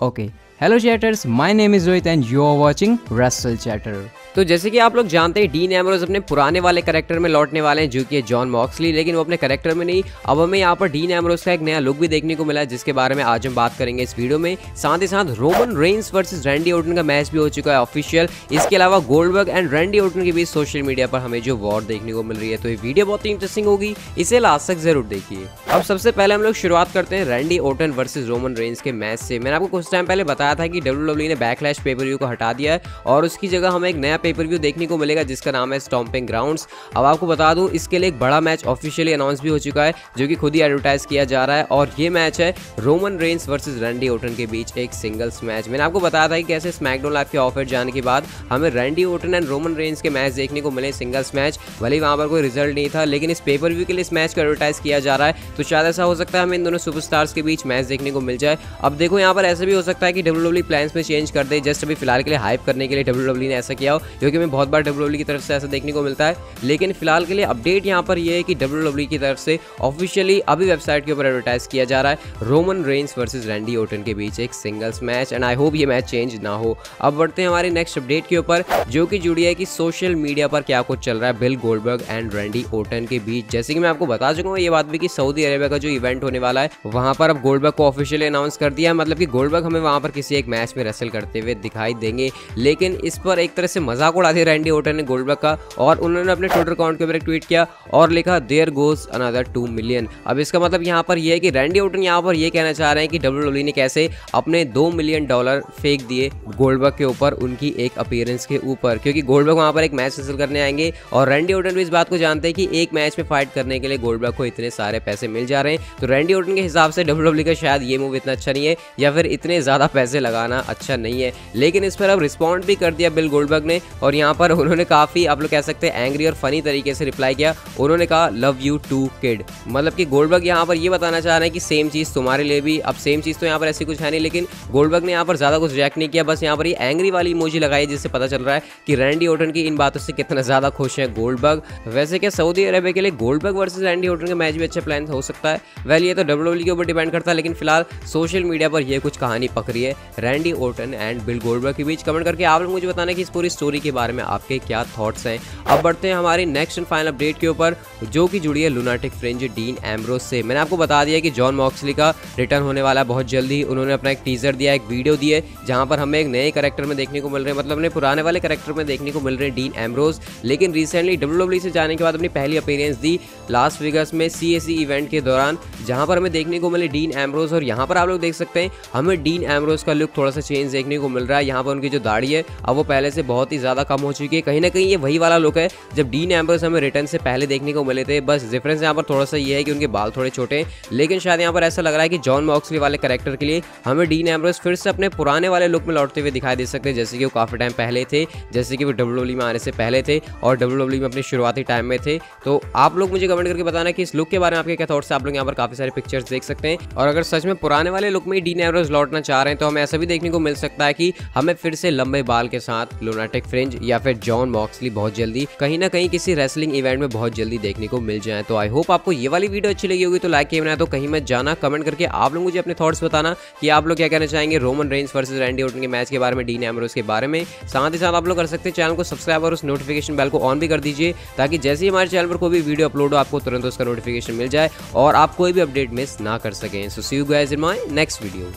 Okay, hello chatters, my name is Rohit and you are watching Russell Chatter. तो जैसे कि आप लोग जानते हैं डीन एमरोज अपने पुराने वाले करेक्टर में लौटने वाले हैं, जो कि है जॉन मॉक्सली लेकिन वो अपने करेक्टर में नहीं। अब हमें यहाँ पर डीन एमरोज का एक नया लुक भी देखने को मिला है, जिसके बारे में आज हम बात करेंगे इस वीडियो में। साथ ही साथ Roman Reigns versus Randy Orton का मैच भी हो चुका है ऑफिशियल इसके अलावा गोल्डबर्ग एंड रैंडी ओटन के बीच सोशल मीडिया पर हमें जो वॉर देखने को मिल रही है तो ये वीडियो बहुत ही इंटरेस्टिंग होगी। इसे लास्ट तक ज़रूर देखिए। अब सबसे पहले हम लोग शुरुआत करते हैं Randy Orton versus Roman Reigns के मैच से। मैंने आपको कुछ टाइम पहले बताया था कि डब्ल्यू e ने बैकलैश पेपर को हटा दिया है, और उसकी जगह हमें एक नया पेपर व्यू देखने को मिलेगा, जिसका नाम है स्टॉम्पिंग ग्राउंड्स अब आपको बता दूँ, इसके लिए एक बड़ा मैच ऑफिशियली अनाउंस भी हो चुका है, जो कि खुद ही एडवर्टाइज किया जा रहा है, और ये मैच है Roman Reigns versus Randy Orton के बीच एक सिंगल्स मैच मैंने आपको बताया था कि कैसे स्मैकडाउन लाइव के ऑफ़र जाने के बाद हमें Randy Orton and Roman Reigns के मैच देखने को मिले सिंगल्स मैच भले वहाँ पर कोई रिज़ल्ट नहीं था, लेकिन इस पेपर व्यू के लिए इस मैच को एडवर्टाइज किया जा रहा है। तो शायद ऐसा हो सकता है हमें इन दोनों सुपरस्टार्स के बीच मैच देखने को मिल जाए। अब देखो, यहाँ पर ऐसा भी हो सकता है कि डब्ल्यू प्लान में चेंज कर दे जस्ट अभी फ़िलहाल के लिए हाइप करने के लिए डब्ल्यू ने ऐसा किया हो। क्योंकि मैं बहुत बार WWE की तरफ़ से ऐसा देखने को मिलता है। लेकिन फ़िलहाल के लिए अपडेट यहाँ पर यह है कि डब्ल्यू e की तरफ़ से ऑफिशियली अभी वेबसाइट के ऊपर एडवर्टाइज किया जा रहा है Roman Reigns versus Randy Orton के बीच एक singles match and I hope ये मैच चेंज ना हो। अब बढ़ते हैं हमारे नेक्स्ट अपडेट के ऊपर, जो कि जुड़ी है कि सोशल मीडिया पर क्या कुछ चल रहा है Bill Goldberg and Randy Orton के बीच। जैसे कि मैं आपको बता चुका हूँ, ये बात भी कि सऊदी अरेबिया का जो इवेंट होने वाला है, वहाँ पर अब गोल्डबर्ग को ऑफिशियली अनाउंस कर दिया मतलब कि गोल्डबर्ग हमें वहाँ पर किसी एक मैच में रसल करते हुए दिखाई देंगे। लेकिन इस पर एक तरह से मज़ाक उड़ा दिया रैंडी ओटन ने गोल्डबर्ग का, और उन्होंने अपने ट्विटर अकाउंट के ऊपर एक ट्वीट किया और लिखा there goes another two million अब इसका मतलब यहाँ पर यह है कि रैंडी ओटन यहाँ पर यह कहना चाह रहे हैं कि डब्ल्यू ने कैसे अपने दो मिलियन डॉलर फेंक दिए गोल्डबर्ग के ऊपर उनकी एक अपीयरेंस के ऊपर, क्योंकि गोल्डबर्ग वहाँ पर एक मैच हासिल करने आएँगे, और रैंडी ओटन भी इस बात को जानते हैं कि एक मैच में फाइट करने के लिए गोल्डबर्ग को इतने सारे पैसे मिल जा रहे हैं। तो रैंडी ओटन के हिसाब से डब्ल्यू e का शायद ये मूव इतना अच्छा नहीं है, या फिर इतने ज़्यादा पैसे लगाना अच्छा नहीं है। लेकिन इस पर अब रिस्पॉन्ड भी कर दिया बिल गोल्डबर्ग ने और यहाँ पर उन्होंने काफ़ी, आप लोग कह सकते हैं एंग्री और फनी तरीके से रिप्लाई किया। उन्होंने कहा लव यू टू किड मतलब कि गोल्डबर्ग यहाँ पर ये बताना चाह रहे हैं कि सेम चीज़ तुम्हारे लिए भी, अब सेम चीज़ तो यहाँ पर ऐसी कुछ है नहीं, लेकिन गोल्डबर्ग ने यहाँ पर ज़्यादा कुछ रिएक्ट नहीं किया। बस यहाँ पर ये एंग्री वाली इमोजी लगाई, जिससे पता चल रहा है कि रैंडी ओटन की इन बातों से कितना ज़्यादा खुश है गोल्डबर्ग वैसे क्या सऊदी अरेबिया के लिए गोल्डबर्ग वर्सेज रैंडी ओटन का मैच भी अच्छा प्लान हो सकता है? वेल ये तो डब्ल्यू e के ऊपर डिपेंड करता है, लेकिन फ़िलहाल सोशल मीडिया पर यह कुछ कहानी पकड़ी है। Randy Orton and Bill Goldberg के बीच कमेंट करके आप लोग मुझे बताना कि इस पूरी स्टोरी के बारे में आपके क्या थॉट्स हैं? अब बढ़ते हैं हमारी नेक्स्ट एंड फाइनल अपडेट के ऊपर, जो कि जुड़ी है लुनाटिक फ्रेंज डीन एम्ब्रोस से। मैंने आपको बता दिया कि जॉन मॉक्सली का रिटर्न होने वाला है बहुत जल्दी उन्होंने अपना एक टीजर दिया, एक वीडियो दिए जहाँ पर हमें एक नए करेक्टर में देखने को मिल रहे हैं। मतलब अपने पुराने वाले करेक्टर में देखने को मिल रहे हैं डीन एम्ब्रोस लेकिन रिसेंटली डब्ल्यू से जाने के बाद अपनी पहली अपीयरेंस दी लास्ट फिगर्स में सी इवेंट के दौरान, जहाँ पर हमें देखने को मिले डीन एम्ब्रोस और यहाँ पर आप लोग देख सकते हैं, हमें डीन एम्ब्रोस का लुक थोड़ा सा चेंज देखने को मिल रहा है। यहाँ पर उनकी जो दाढ़ी है, अब वो पहले से बहुत ही ज़्यादा कम हो चुकी है। कहीं ना कहीं ये वही वाला लुक है, जब डीन एम्ब्रोस हमें रिटर्न से पहले देखने को मिले थे, बस डिफरेंस यहाँ पर थोड़ा सा ये है कि उनके बाल थोड़े छोटे हैं, लेकिन शायद यहाँ पर ऐसा लग रहा है कि जॉन मॉक्सली वाले करेक्टर के लिए हमें डीन एम्ब्रोस फिर से अपने पुराने वाले लुक में लौटते हुए दिखाई दे सकते हैं, जैसे कि वो काफ़ी टाइम पहले थे, जैसे कि वो डब्ल्यू e में आने से पहले थे और डब्ल्यू e में अपने शुरुआती टाइम में थे। तो आप लोग मुझे कमेंट करके बताना कि इस लुक के बारे में आपके क्या थॉट्स आप लोग यहाँ पर काफ़ी सारे पिक्चर्स देख सकते हैं। और अगर सच में पुराने वाले लुक में डीन एम्ब्रोस लौटना चाह रहे हैं तो हमें ऐसा भी देखने को मिल सकता है कि हमें फिर से लंबे बाल के साथ लोनाटिक फ्रिंज या फिर जॉन मॉक्सली बहुत जल्दी कहीं ना कहीं किसी रेसलिंग इवेंट में बहुत जल्दी देखने को मिल जाए। तो आई होप आपको ये वाली वीडियो अच्छी लगी होगी तो लाइक किए बनाया तो कहीं मत जाना। कमेंट करके आप लोग मुझे अपने थॉट्स बताना कि आप लोग क्या कहना चाहेंगे Roman Reigns versus Randy Orton के मैच के बारे में डीन एमरोस के बारे में। साथ ही साथ आप लोग कर सकते हैं चैनल को सब्सक्राइब और उस नोटिफिकेशन बेल को ऑन भी कर दीजिए, ताकि जैसे ही हमारे चैनल पर कोई भी वीडियो अपलोड हो, आपको तुरंत उसका नोटिफिकेशन मिल जाए और आप कोई भी अपडेट मिस ना कर सकें। So see you guys in my next video